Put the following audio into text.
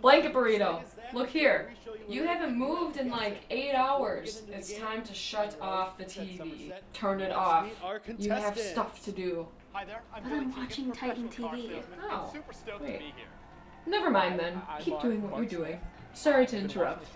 Blanket burrito. Look here. You haven't moved in like eight hours. It's time to shut off the TV. Turn it off. You have stuff to do. But I'm watching Titan TV. Oh, wait. Never mind then. Keep doing what you're doing. Sorry to interrupt.